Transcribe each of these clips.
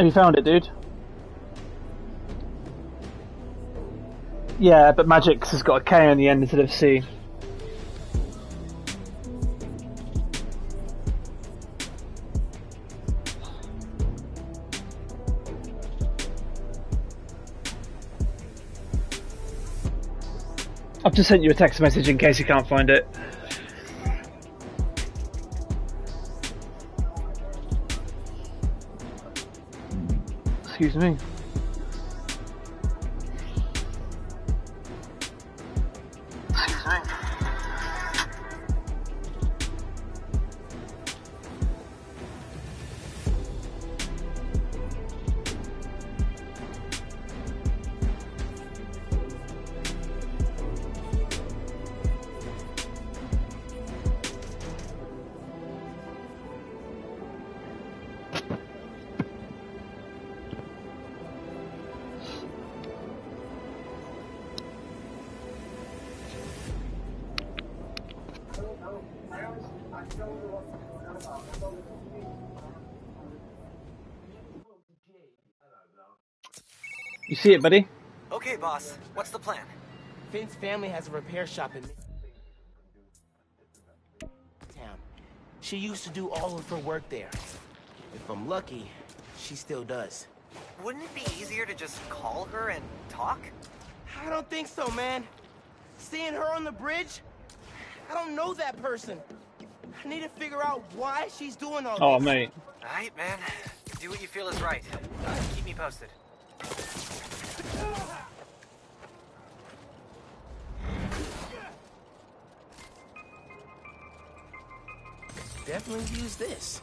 Have you found it, dude? Yeah, but Magix has got a K on the end instead of C. I've just sent you a text message in case you can't find it. Excuse me. You see it, buddy? Okay, boss. What's the plan? Phin's family has a repair shop in town. She used to do all of her work there. If I'm lucky, she still does. Wouldn't it be easier to just call her and talk? I don't think so, man. Seeing her on the bridge? I don't know that person. I need to figure out why she's doing all Oh, this. Oh, mate. Alright, man. Do what you feel is right. Uh, keep me posted. Definitely use this.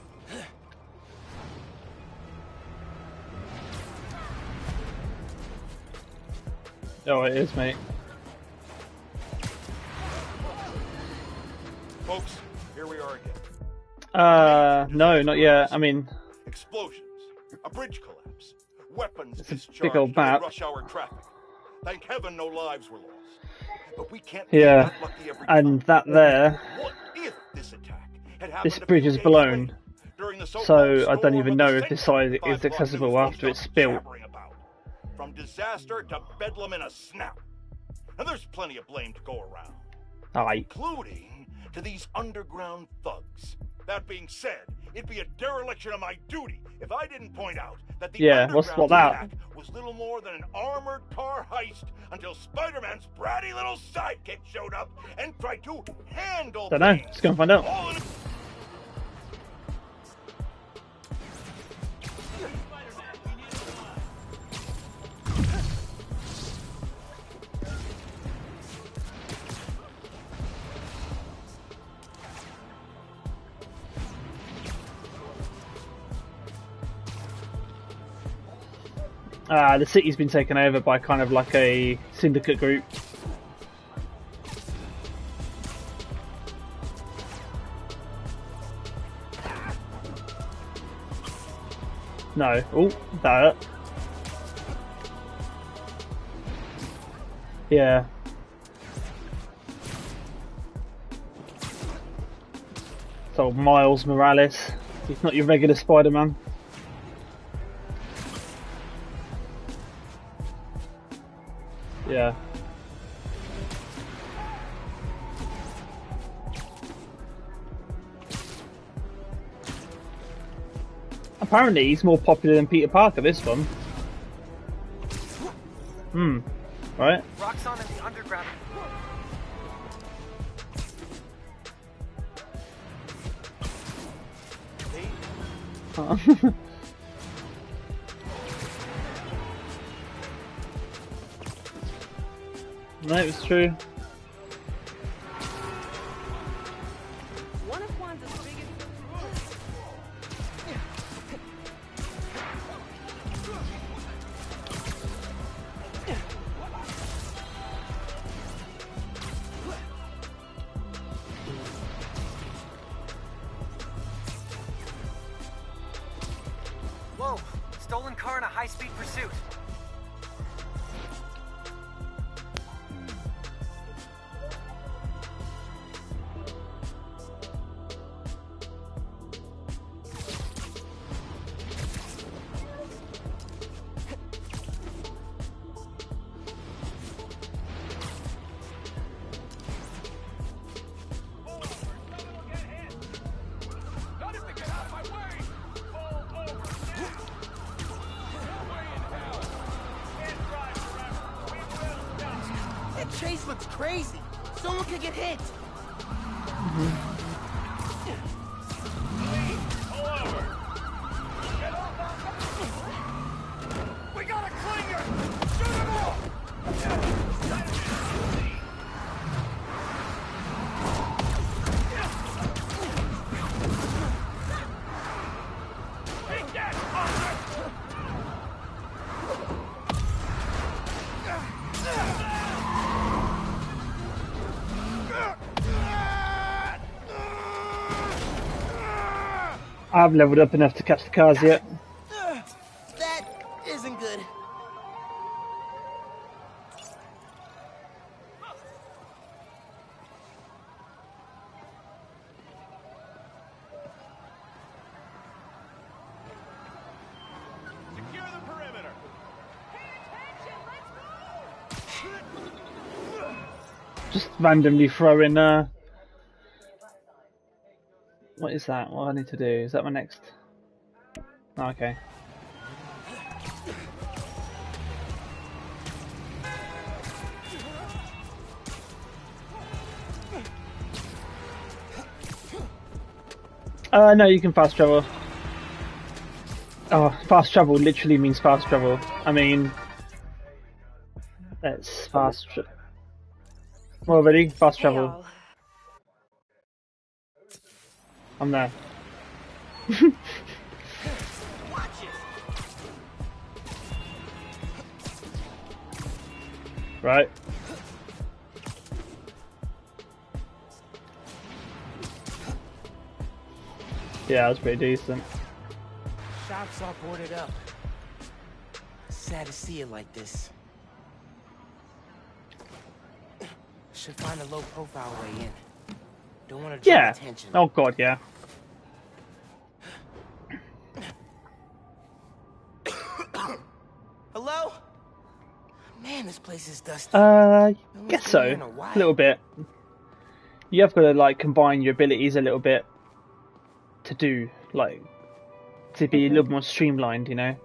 Oh, it is, mate. Folks, here we are again. Uh, no, not yet. I mean, Explosions, a bridge collapse, weapons It's a discharged big during rush hour traffic. Thank heaven no lives were lost. But we can't Yeah, be lucky every and time. that there, What this bridge is blown, later, during the so I don't even know if this side is accessible after it's built. From disaster to bedlam in a snap. And there's plenty of blame to go around Aye. including to these underground thugs. That being said, it'd be a dereliction of my duty if I didn't point out that the Yeah, what's- underground what that? attack was little more than an armored car heist until Spider-Man's bratty little sidekick showed up and tried to handle Don't know. things. Let's go and find out. Uh, the city's been taken over by kind of like a syndicate group. No. Oh, that. Yeah. So Miles Morales. He's not your regular Spider-Man. Yeah. Apparently, he's more popular than Peter Parker. This one. Hmm. Right. Roxxon and the underground. Huh. no, was true. I haven't leveled up enough to catch the cars yet. That isn't good. Secure the perimeter! Just randomly throw in. Uh... What is that? What do I need to do? Is that my next? Oh, okay. Uh, no, you can fast travel. Oh, fast travel literally means fast travel. I mean, that's fast. Well, ready? Fast travel. I'm there. Watch it. Right. Yeah, that was pretty decent. Shops all boarded up. Sad to see it like this. Should find a low-profile way in. Don't want to draw Yeah. attention. Oh god, yeah. Hello? Man, this place is dusty. Uh, one's guess so. a A little bit. You have got to like combine your abilities a little bit to do like to be a little more streamlined, you know.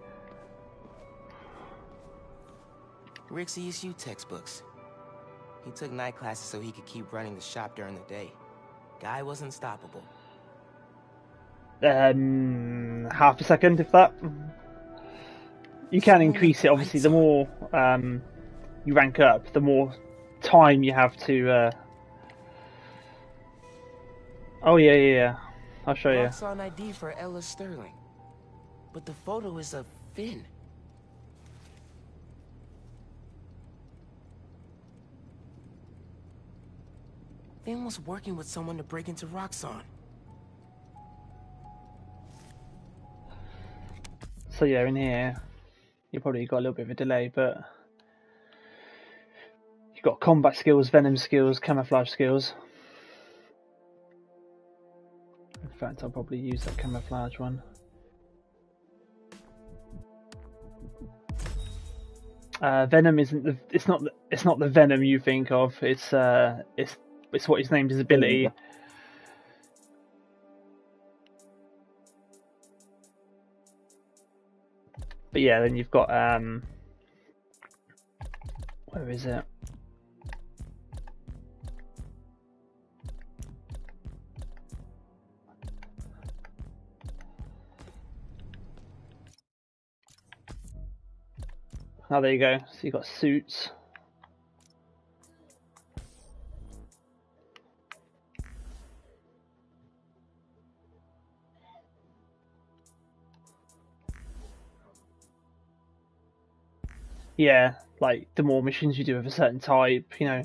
Rick's ESU textbooks. He took night classes so he could keep running the shop during the day. Guy was unstoppable. Um, half a second, if that. You can increase it. Obviously, the more um, you rank up, the more time you have to. Uh... Oh yeah, yeah, yeah. I'll show you. Roxxon ID for Ella Sterling. But the photo is of Phin. Phin was working with someone to break into Roxxon. So yeah, in here, you probably got a little bit of a delay, but you've got combat skills, venom skills, camouflage skills. In fact, I'll probably use that camouflage one. Uh, venom isn't the. It's not. The, it's not the venom you think of. It's. Uh. It's. It's what he's named his ability. But yeah, then you've got um where is it? Oh, there you go. So you've got suits. Yeah, like the more missions you do of a certain type, you know.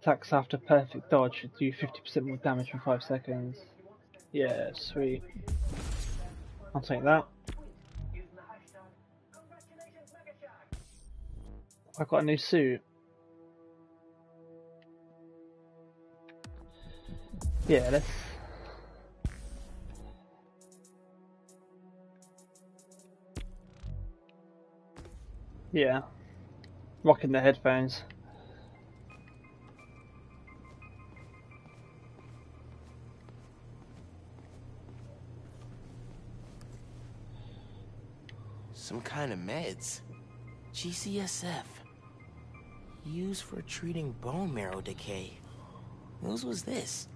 Attacks after perfect dodge do 50% more damage in 5 seconds. Yeah, sweet. I'll take that. I've got a new suit. Yeah, let's. Yeah, rocking the headphones. Some kind of meds. GCSF. Used for treating bone marrow decay. Whose was this?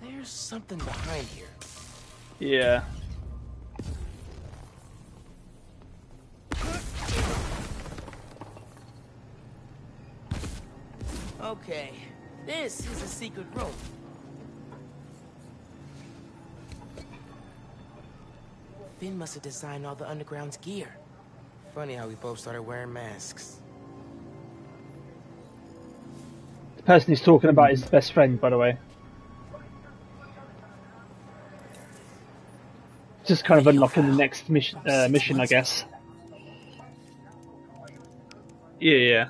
There's something behind here. Yeah. Okay, this is a secret room. Finn must have designed all the underground's gear. Funny how we both started wearing masks. The person he's talking about is his best friend, by the way. Just kind of unlocking the next mission, uh, mission, I guess. Yeah, yeah.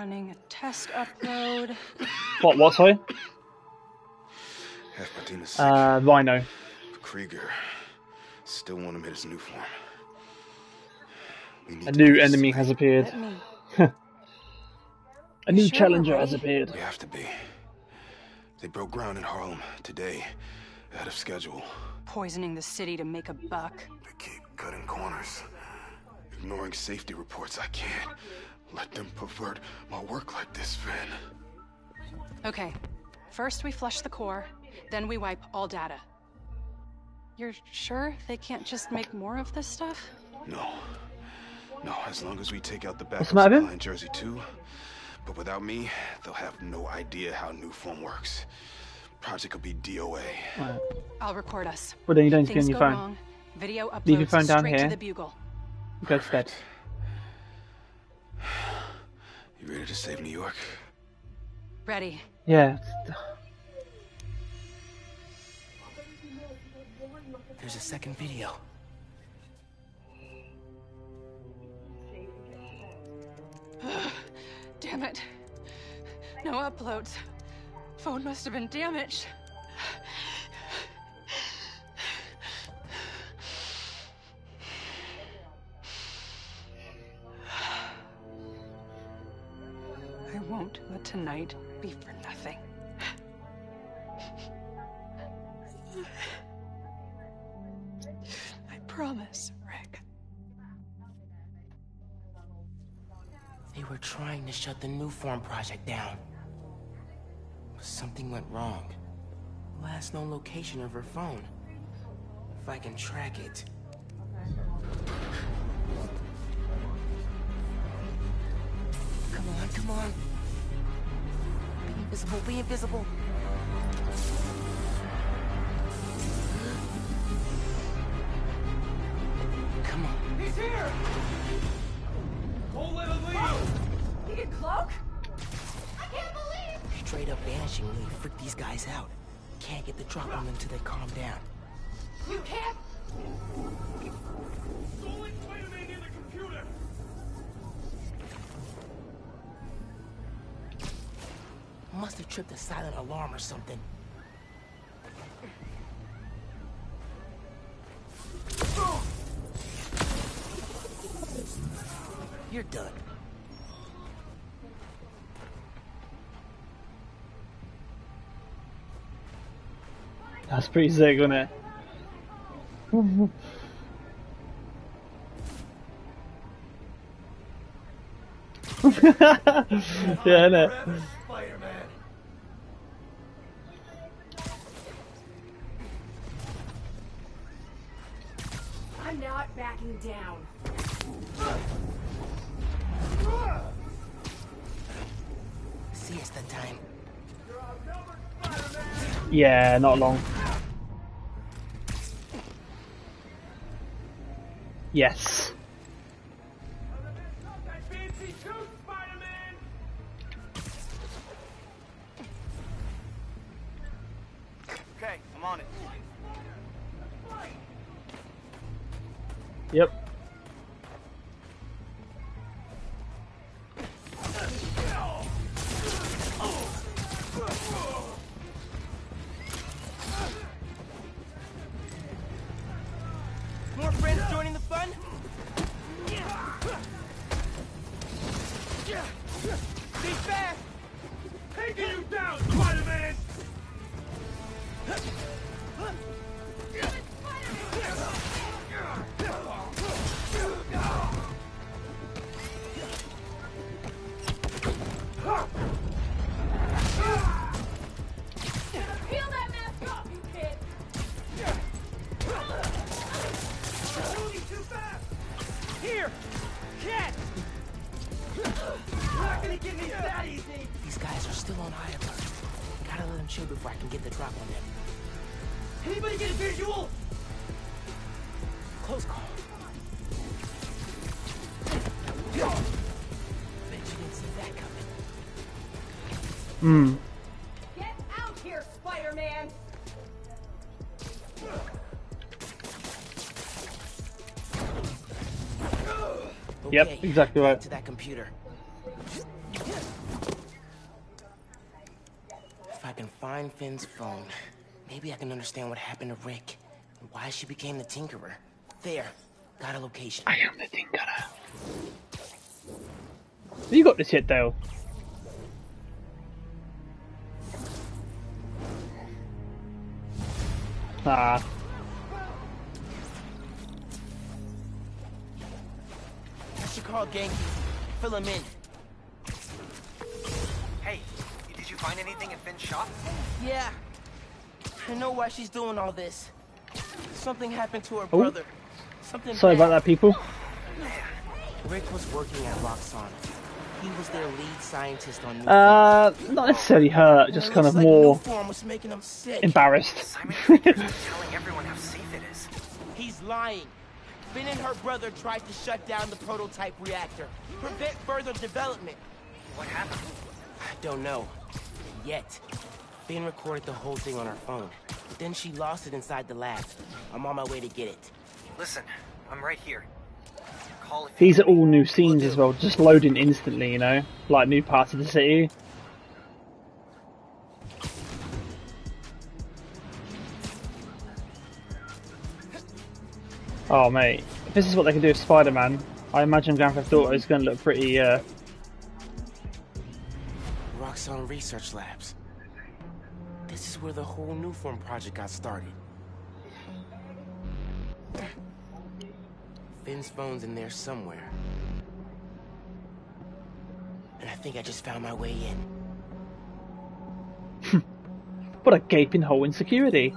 Running a test upload. What? What? Sorry. Half my team is sick. Uh, Rhino. Krieger still want him in his new form. A new enemy something. has appeared. A new Sure, challenger right? has appeared. We have to be. They broke ground in Harlem today, ahead of schedule. Poisoning the city to make a buck. They keep cutting corners, ignoring safety reports. I can't let them pervert my work like this, Phin. Okay. First we flush the core, then we wipe all data. You're sure they can't just make more of this stuff? No. No, as long as we take out the What's backup the matter? in Jersey too. But without me, they'll have no idea how Nuform works. Project will be DOA. Right. I'll record us. Well, then you don't need to be Things on your go phone. wrong. Video uploads Leave your phone down straight here. to the bugle. Go to bed. You ready to save New York? Ready. Yeah. There's a second video. Damn it. No uploads. Phone must have been damaged. Won't let tonight be for nothing. I promise, Rick. They were trying to shut the Nuform project down. Something went wrong. Last known location of her phone. If I can track it. Come on, come on. Be invisible, be invisible. Come on. He's here! Don't let him leave! He can cloak? I can't believe! Straight up vanishing really freak these guys out. Can't get the drop on them till they calm down. You can't! Must have tripped a silent alarm or something. You're done. That's pretty sick, isn't it? yeah, innit? Spider-Man! Yeah, not long. Yes. Hmm. Get out here, Spider-Man! Yep, exactly right. To that computer. If I can find Phin's phone, maybe I can understand what happened to Rick and why she became the Tinkerer. There, got a location. I am the Tinkerer. You got this yet, Dale? Ah, I should call Ganke. Fill him in. Hey, did you find anything in Phin's shop? Yeah. I know why she's doing all this. Something happened to her Oh. brother. Something sorry bad. about that, people. Rick was working at Roxxon. He was their lead scientist on Uh, not necessarily hurt, just kind of like more Nuform was making him sick. embarrassed. Simon Peter's telling everyone how safe it is. He's lying. Phin and her brother tried to shut down the prototype reactor, prevent further development. What happened? I don't know. Yet. Phin recorded the whole thing on her phone. Then she lost it inside the lab. I'm on my way to get it. Listen, I'm right here. These are all new scenes as well, just loading instantly, you know? Like new parts of the city. Oh, mate. If this is what they can do with Spider-Man, I imagine Grand Theft Auto is going to look pretty, uh... Roxxon Research Labs. This is where the whole Nuform project got started. Phin's phone's in there somewhere. And I think I just found my way in. Hmm. What a gaping hole in security.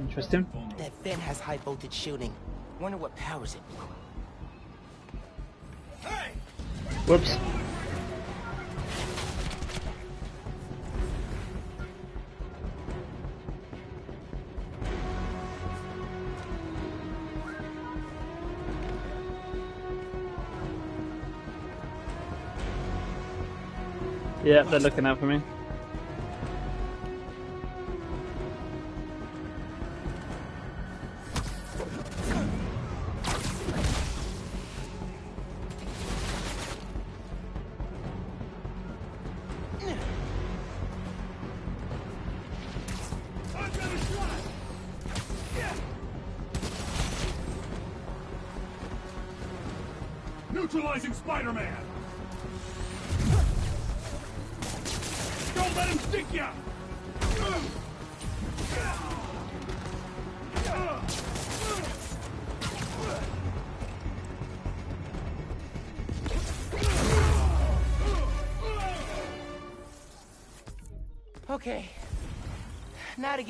Interesting. That vent has high voltage shielding. Wonder what powers it. Whoops. Yeah, they're looking out for me.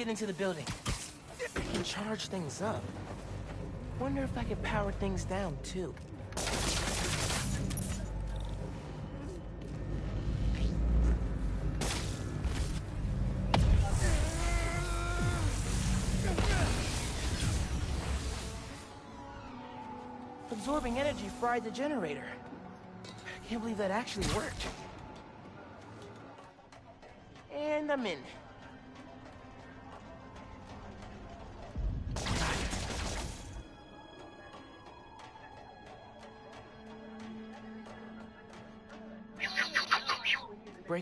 get into the building. Can charge things up. Wonder if I could power things down, too. Absorbing energy fried the generator. I can't believe that actually worked.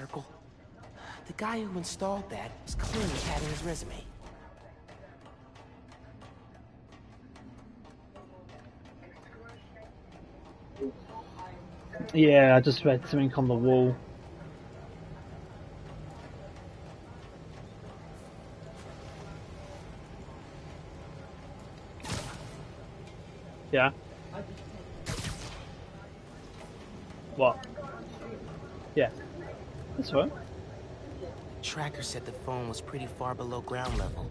Circle. The guy who installed that was clearly padding his resume. Yeah, I just read something on the wall. Yeah. What? Tracker said the phone was pretty far below ground level.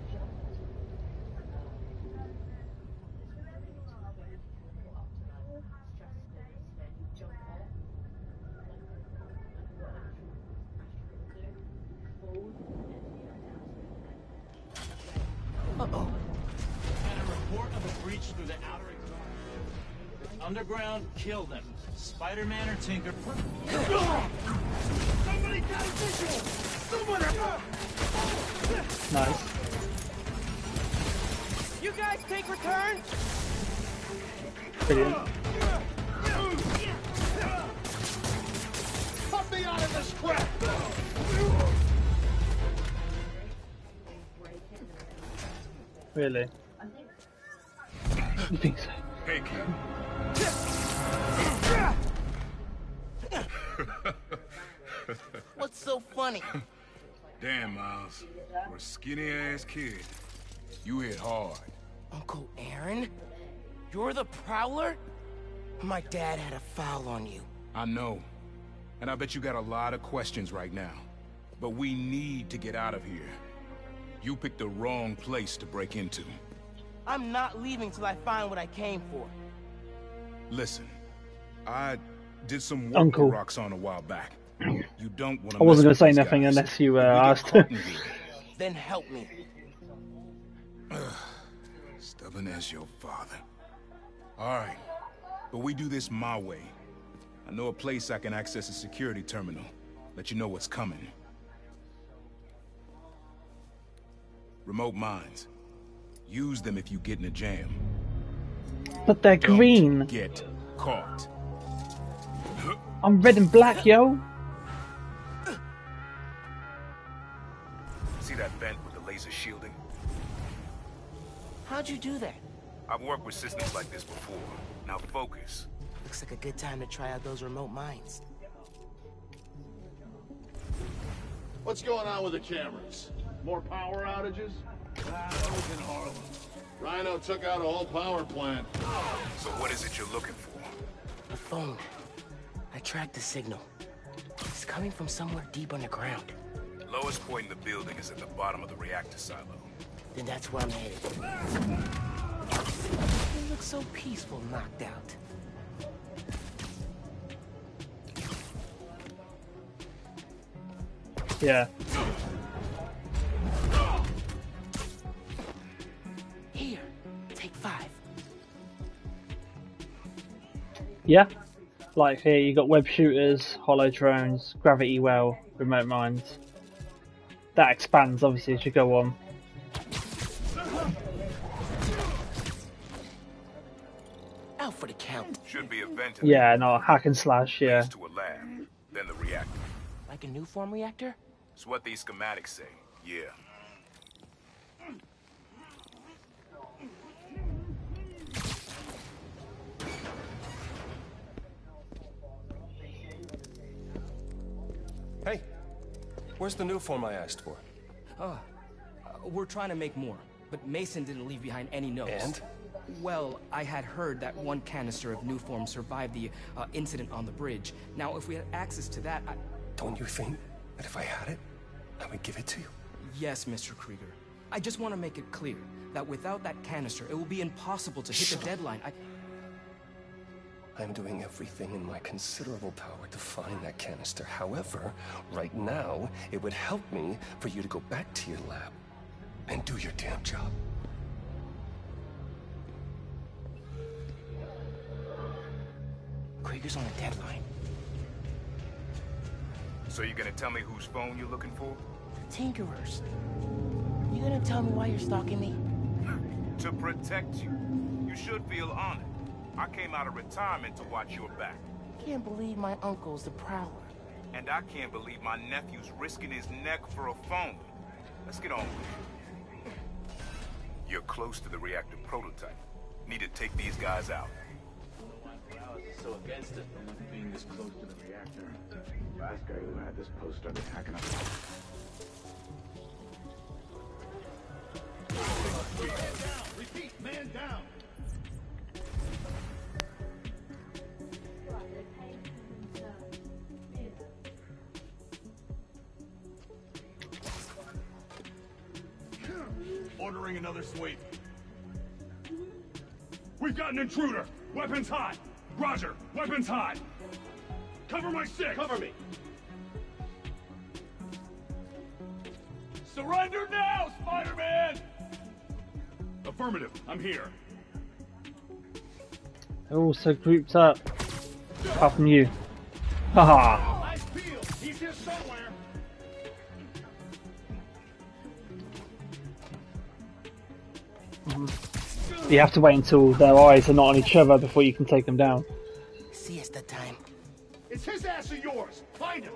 You return? Brilliant. Put me out of this crap! Really? You think so? Hey, kid. What's so funny? Damn, Miles. For a skinny ass kid, you hit hard. Uncle Aaron? You're the Prowler? My dad had a foul on you. I know. And I bet you got a lot of questions right now. But we need to get out of here. You picked the wrong place to break into. I'm not leaving till I find what I came for. Listen, I did some work Uncle. with Roxxon a while back. You don't want to I wasn't going to say nothing unless you uh, asked. Then help me. Stubborn as your father. All right, but we do this my way. I know a place I can access a security terminal. Let you know what's coming. Remote mines. Use them if you get in a jam. but they're Don't green. get caught. I'm red and black, yo. See that vent with the laser shielding? How'd you do that? I've worked with systems like this before. Now focus. Looks like a good time to try out those remote mines. What's going on with the cameras? More power outages? Ah, that was in Harlem. Rhino took out a whole power plant. So what is it you're looking for? The phone. I tracked the signal. It's coming from somewhere deep underground. Lowest point in the building is at the bottom of the reactor silo. Then that's where I'm headed. It looks so peaceful knocked out. Yeah. Here, take five. Yeah. Like here, you got web shooters, holo drones, gravity well, remote mines. That expands obviously as you go on. Should be a vent Yeah, no, hack and slash, yeah. to a lab, then the reactor. Like a Nuform reactor? It's what these schematics say. Yeah. Hey, where's the Nuform I asked for? Oh, uh, we're trying to make more, but Mason didn't leave behind any notes. And? Well, I had heard that one canister of Nuform survived the uh, incident on the bridge. Now, if we had access to that, I... Don't you think that if I had it, I would give it to you? Yes, Mr. Krieger. I just want to make it clear that without that canister, it will be impossible to hit Shut the deadline. I... I'm doing everything in my considerable power to find that canister. However, right now, it would help me for you to go back to your lab and do your damn job. On a deadline. So you're gonna tell me whose phone you're looking for? The Tinkerers. You gonna tell me why you're stalking me? To protect you. You should feel honored. I came out of retirement to watch your back. Can't believe my uncle's the Prowler. And I can't believe my nephew's risking his neck for a phone. Let's get on with it. You're close to the reactor prototype. Need to take these guys out. So against it, being this close to the reactor. Last guy who had this post started hacking up. Man down! Repeat, man down! Ordering another sweep. We've got an intruder! Weapons hot! Roger! Weapons hot! Cover my six! Cover me! Surrender now, Spider-Man! Affirmative, I'm here. They're all so grouped up. Apart from you. Haha. You have to wait until their eyes are not on each other before you can take them down. Siesta time. It's his ass or yours! Find him!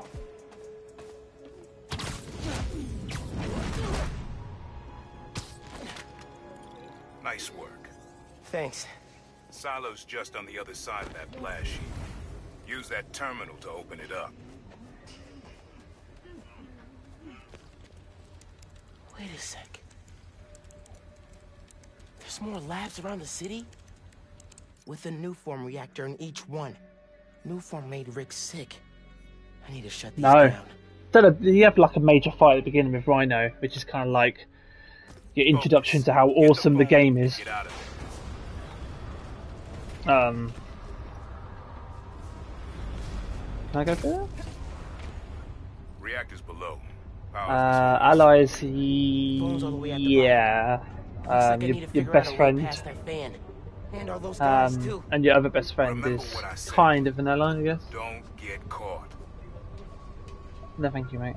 Nice work. Thanks. Silo's just on the other side of that blast sheet. Use that terminal to open it up. Wait a sec. There's more labs around the city? With a Nuform reactor in each one. Nuform made Rick sick. I need to shut these No. down. Instead of, you have like a major fight at the beginning with Rhino, which is kind of like your introduction to how awesome the game is. Get out of Um, can I go for there. Reactors below. Uh, allies, Phone's all the way at the yeah. Looks like I Um, need your, your best friend, past that fan. And are those um, too? and your other best friend Remember is what I said. kind of an ally, I guess. Don't get caught. No, thank you, mate.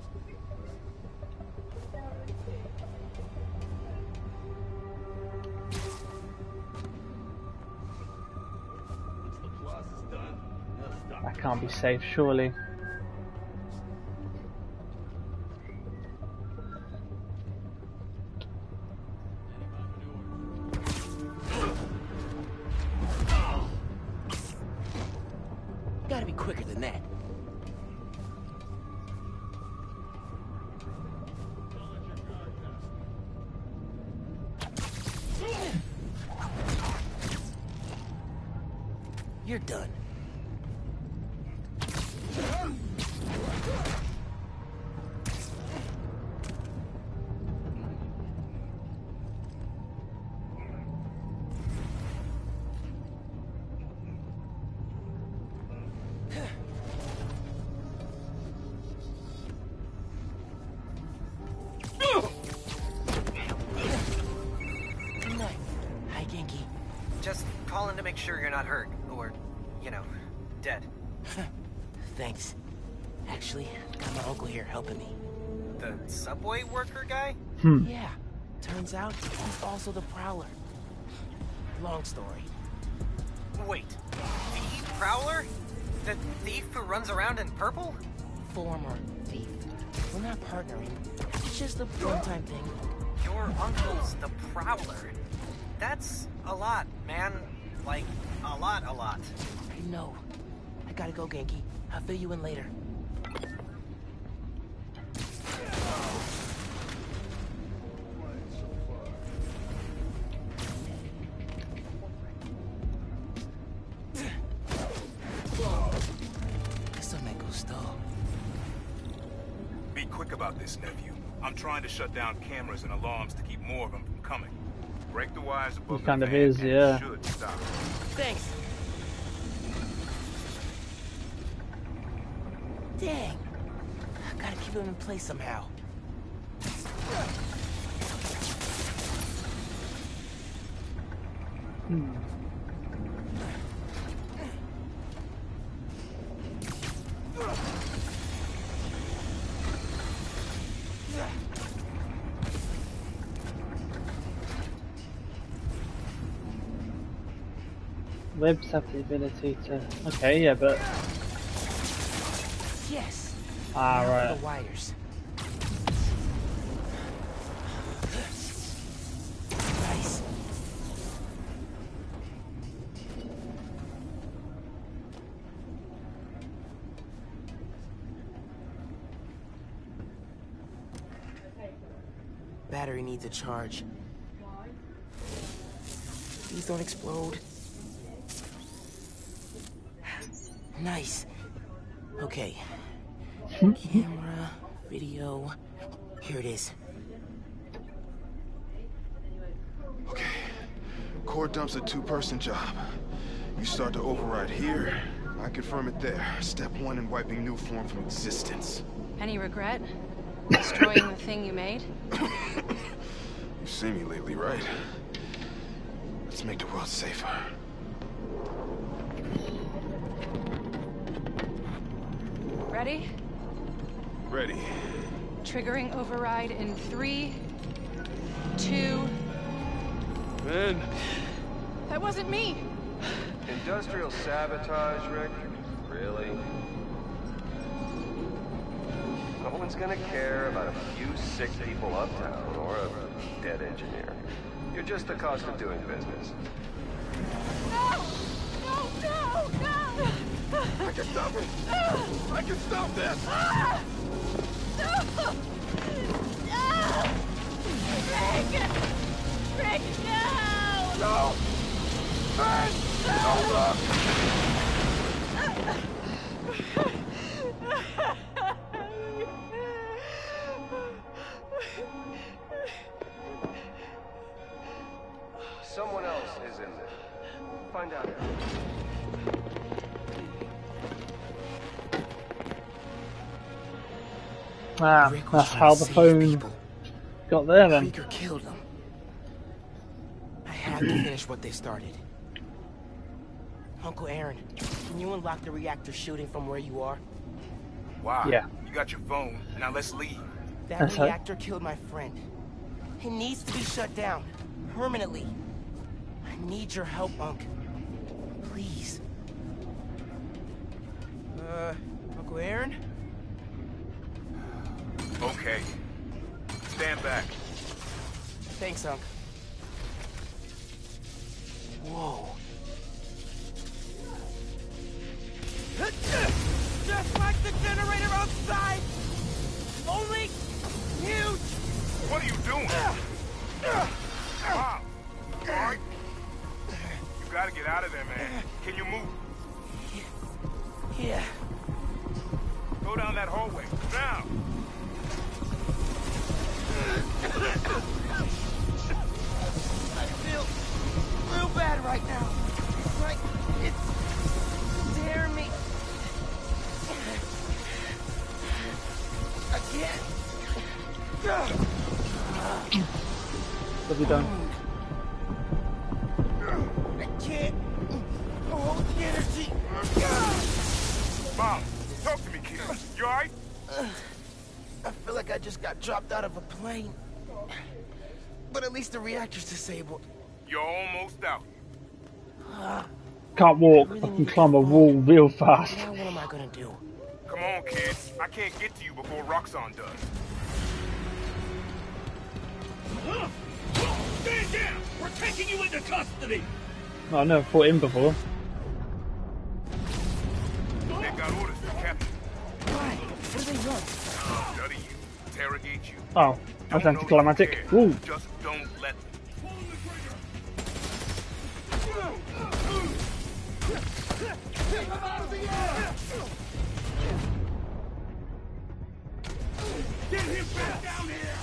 I can't be safe, surely. Quicker than that. You're done. Make sure you're not hurt, or, you know, dead. Thanks. Actually, got my uncle here helping me. The subway worker guy? Hmm. Yeah. Turns out he's also the Prowler. Long story. Wait, the Prowler? The thief who runs around in purple? Former thief. We're not partnering. It's just a one-time thing. Your uncle's the Prowler. That's a lot, man. Like, a lot, a lot. I know. I gotta go, Ganke. I'll fill you in later. Be quick about this, nephew. I'm trying to shut down cameras and alarms to keep more of them from coming. Break the wires above it kind of is, yeah. Thanks. Dang. I gotta keep him in place somehow. Hmm. Webs have the ability to. Okay, yeah, but Yes. ah, right. the wires. Nice. Battery needs a charge. Please don't explode. Nice. Okay. Hmm? Camera, video. Here it is. Okay. Core dump's a two-person job. You start to override here, I confirm it there. Step one in wiping Nuform from existence. Any regret? Destroying the thing you made? You've seen me lately, right? Let's make the world safer. Ready? Ready. Triggering override in three, two. Ben, That wasn't me. industrial sabotage, Rick? Really? No one's gonna care about a few sick people uptown or a dead engineer. You're just the cost of doing business. No! No, no, no! I can stop it! I can stop this! Ah! No! No! Rick! Rick, no! No! Ben! Look! Someone else is in there. Find out. Ah, that's how the phone people. got there then. Krieger killed them. I have to finish what they started. Uncle Aaron, can you unlock the reactor shooting from where you are? Wow. Yeah. You got your phone. Now let's leave. That That's how- reactor killed my friend. It needs to be shut down. Permanently. I need your help, Unc. Please. Uh, Uncle Aaron? Okay. Stand back. Thanks, Unc. Whoa. Just like the generator outside! Only huge! What are you doing? Wow. All right. You gotta get out of there, man. Can you move? Yeah. Go down that hallway. Now. Dropped out of a plane. But at least the reactor's disabled. You're almost out. Can't walk. I can climb a wall real fast. Now what am I gonna do? Come on, kid. I can't get to you before Roxxon does. Stand down! We're taking you into custody! I never fought him before. They got orders Captain. Why? What do they want? Study you, interrogate you. Oh, that's Don't anticlimactic. Ooh. Just don't let Keep him out of the air! Get him back down here!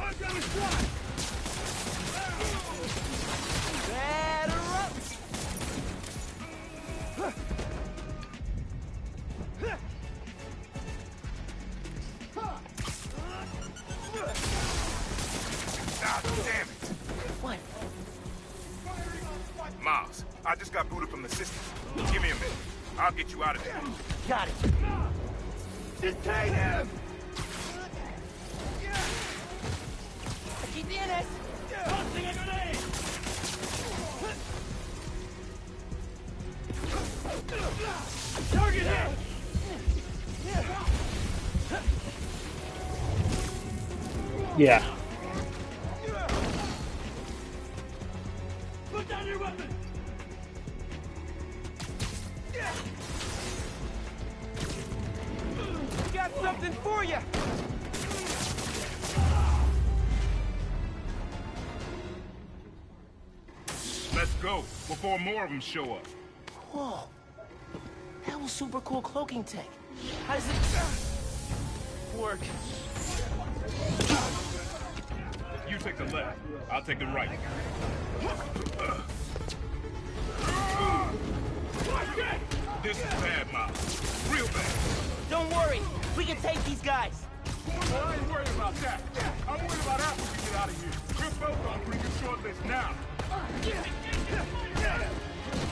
I've got a shot! I just got booted from the system. Give me a minute. I'll get you out of there. Got it. Detain him! Aquí tienes! Tossing a grenade! Target hit! Yeah. Before more of them show up. Whoa. That was super cool cloaking tech. How does it work? You take the left, I'll take the right. This is bad, Miles. Real bad. Don't worry, we can take these guys. Well, I ain't worried about that. I'm worried about after we get out of here. We're both on pretty good short list now.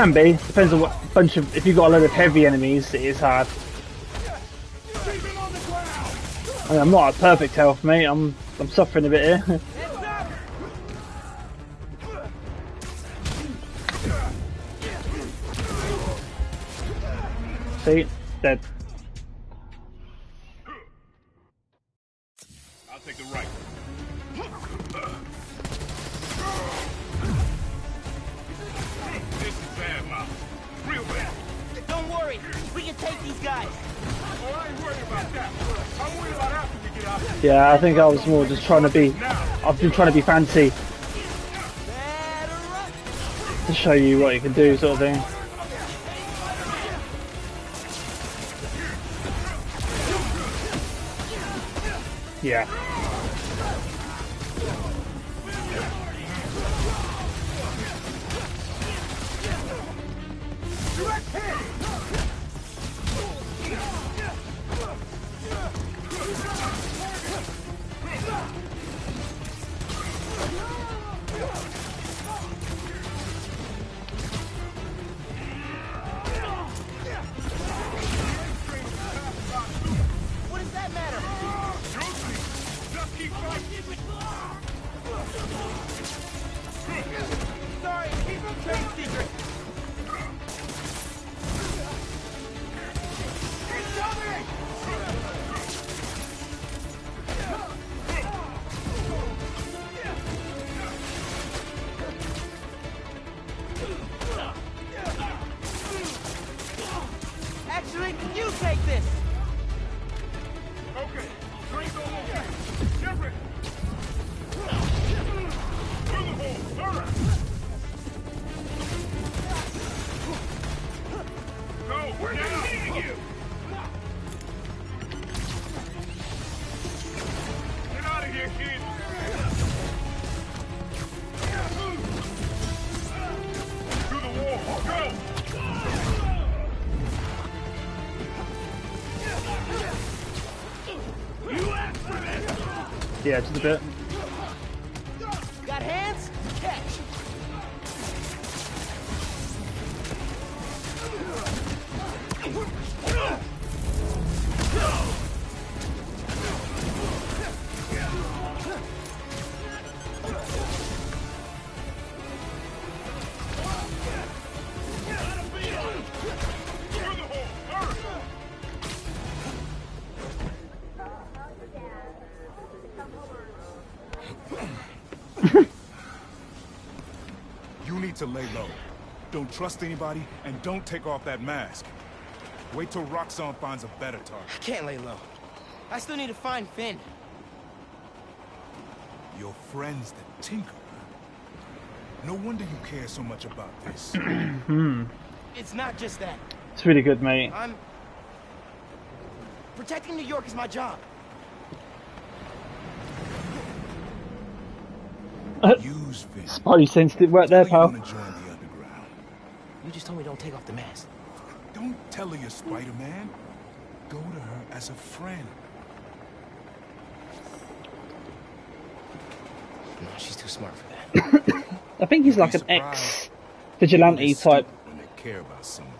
can be. Depends on what bunch of. If you've got a load of heavy enemies, it is hard. I I'm not at perfect health, mate. I'm I'm suffering a bit here. See, dead. Out of here. Yeah, I think I was more just trying to be. I've been trying to be fancy to show you what you can do, sort of thing. Yeah. Yeah, just a bit. Trust anybody, and don't take off that mask. Wait till Roxxon finds a better target. I can't lay low. I still need to find Phin. Your friend's the Tinker. No wonder you care so much about this. Hmm. It's not just that. It's really good, mate. I'm... Protecting New York is my job. Use Phin. Spidey sensed it right there, pal. You just told me don't take off the mask. Don't tell her you're Spider-Man. Go to her as a friend. No, she's too smart for that. I think he's like an ex vigilante type. When they care about someone.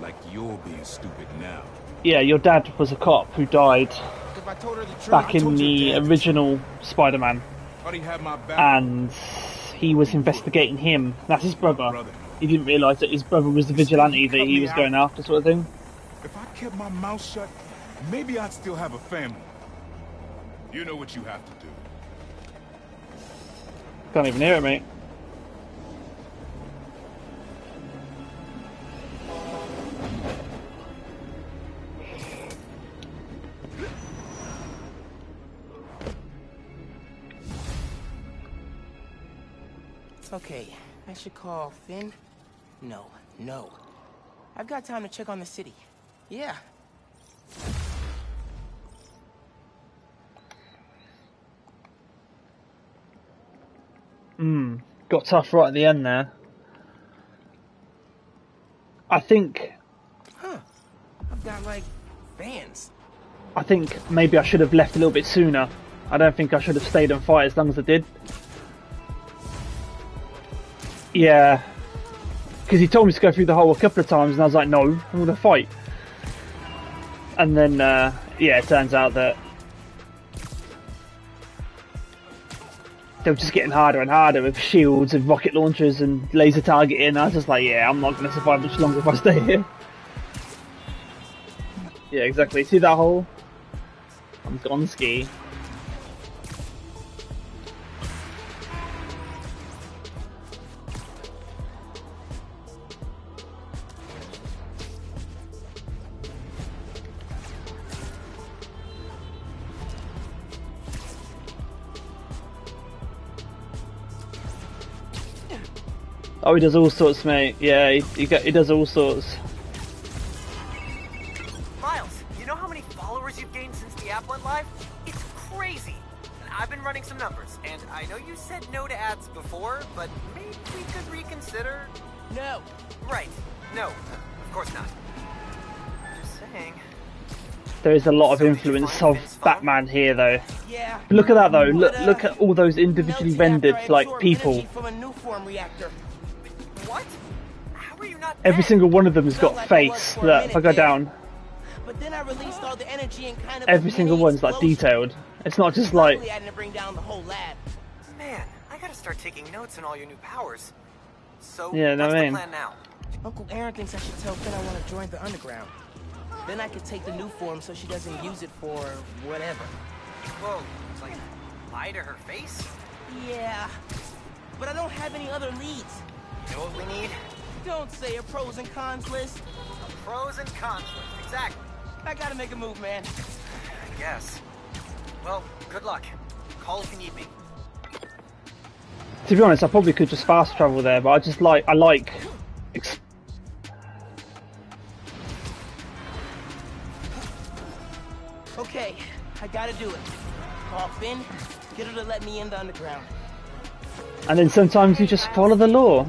Like you're being stupid now. Yeah, your dad was a cop who died If I told her the truth, back in the original Spider-Man, Thought he had my back. and he was investigating him. That's his brother. He didn't realise that his brother was the vigilante that he was going after, sort of thing. If I kept my mouth shut, maybe I'd still have a family. You know what you have to do. Can't even hear it, mate. Okay, I should call Phin. No, no. I've got time to check on the city. Yeah. Hmm. Got tough right at the end there. I think Huh. I've got like fans. I think maybe I should have left a little bit sooner. I don't think I should have stayed and fight as long as I did. Yeah. Because he told me to go through the hole a couple of times and I was like, no, I'm going to fight. And then, uh, yeah, it turns out that they were just getting harder and harder with shields and rocket launchers and laser targeting. I was just like, yeah, I'm not going to survive much longer if I stay here. Yeah, exactly. See that hole? I'm gone ski. Oh, he does all sorts, mate. Yeah, he, he, go- he does all sorts. Miles, you know how many followers you've gained since the app went live? It's crazy. I've been running some numbers, and I know you said no to ads before, but maybe we could reconsider. No. Right. No. Of course not. Just saying. There is a lot of influence of Batman here, though. Yeah. Look at that, though. Look, look at all those individually rendered like people. Every single one of them has got face. Look, if I go down, But then I released all the energy and kind of every single one's like detailed. It's not just like Probably had bring down the whole lab. Man, I gotta start taking notes on all your new powers. So, Yeah, know what's what I the mean? plan now? Uncle Aaron thinks I should tell Phin I want to join the underground. Then I could take the Nuform so she doesn't use it for whatever. Whoa, it's like, lie to her face? Yeah. But I don't have any other leads. You know what we need? Don't say a pros and cons list. A pros and cons list, exactly. I gotta make a move, man. I guess. Well, good luck. Call if you need me. to be honest, I probably could just fast travel there, but I just like I like. Okay, I gotta do it. Call Phin, get her to let me in the underground. and then sometimes you just follow the law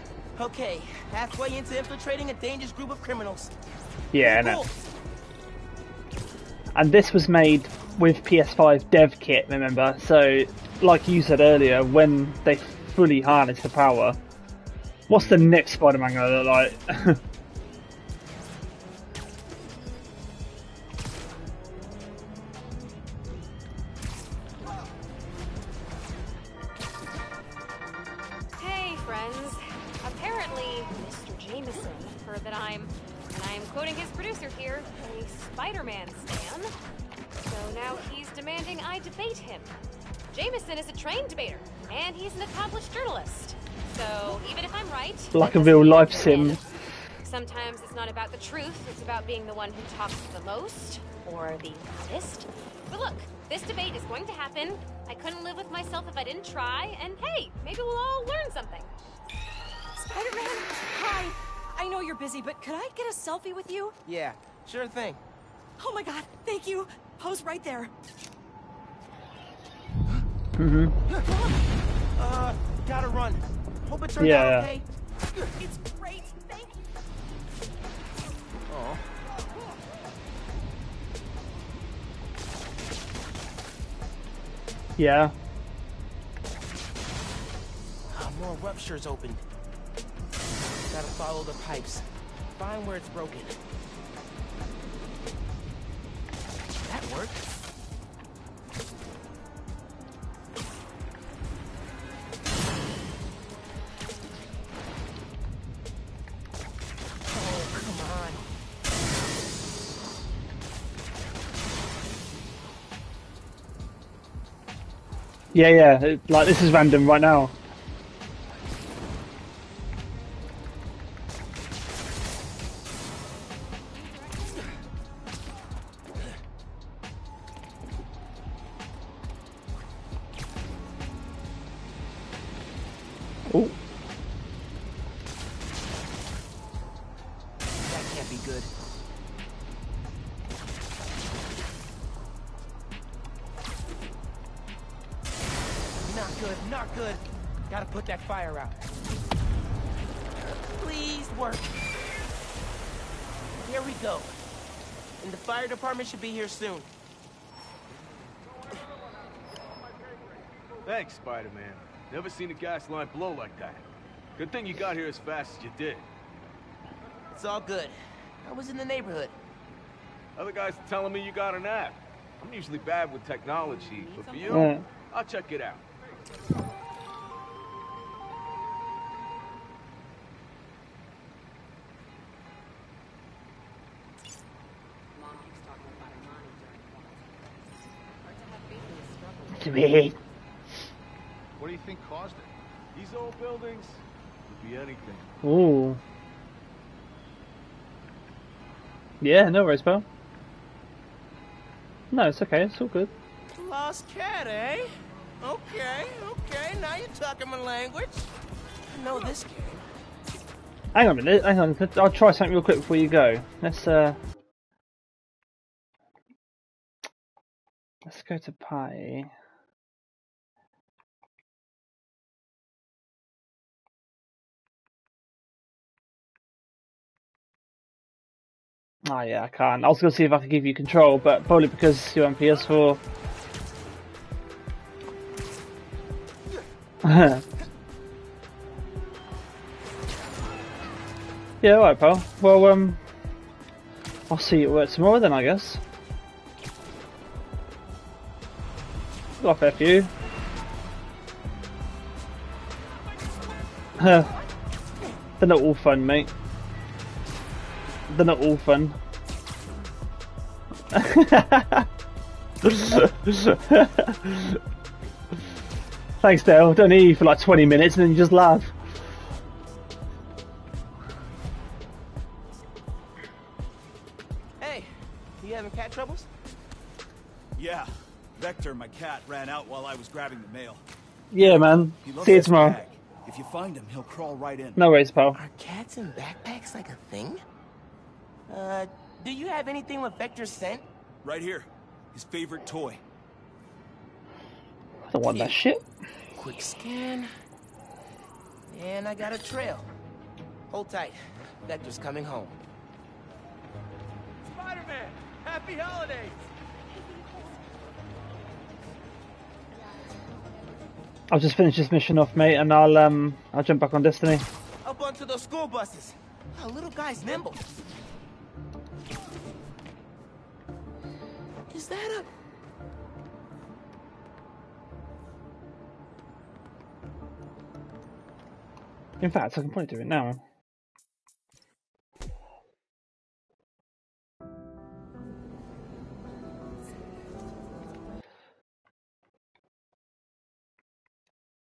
okay, halfway into infiltrating a dangerous group of criminals. Yeah, I know. Cool. And this was made with PS5 dev kit, remember? So, like you said earlier, when they fully harness the power. What's the next Spider-Man gonna look like? real life sim. sometimes it's not about the truth, it's about being the one who talks the most, or the loudest. But look, this debate is going to happen. I couldn't live with myself if I didn't try, and hey, maybe we'll all learn something. Spider-Man, hi. I know you're busy, but could I get a selfie with you? Yeah, sure thing. Oh my god, thank you. Pose right there. Mm-hmm. Uh, gotta run. Hope it turns Yeah, out yeah. okay. It's great, thank you. Oh. Yeah. Ah, more ruptures opened. Gotta follow the pipes. Find where it's broken. That worked. Yeah, yeah. like this is random right now. Please work. Here we go. And the fire department should be here soon. Thanks, Spider-Man. Never seen a gas line blow like that. Good thing you got here as fast as you did. It's all good. I was in the neighborhood. Other guys are telling me you got an app. I'm usually bad with technology, but for you, I'll check it out. Sweet. What do you think caused it? These old buildings could be anything. Ooh. Yeah, no worries, pal. No, it's okay. It's all good. Lost cat, eh? Okay, okay, now you're talking my language. I know this game. Hang on a minute. Hang on. I'll try something real quick before you go. Let's uh. Let's go to party. Oh yeah, I can't. I was gonna see if I could give you control, but probably because you're on PS4. yeah, alright, pal. Well, um, I'll see you at tomorrow then, I guess. Got a fair few. They're not all fun, mate. They're not all fun. Thanks, Dale. Don't hear you for like 20 minutes and then you just laugh. Hey, you having cat troubles? Yeah. Vector, my cat, ran out while I was grabbing the mail. Yeah, man. He loves See you tomorrow. bag. If you find him, he'll crawl right in. No worries, pal. Are cats in backpacks like a thing? Uh, do you have anything with vector scent? Right here. His favorite toy. I don't want that shit. Quick scan. And I got a trail. Hold tight. Vector's coming home. Spider-Man! Happy holidays! I'll just finish this mission off, mate, and I'll um I'll jump back on Destiny. Up onto those school buses. A little guy's nimble. Is that a... In fact, I can point to it now.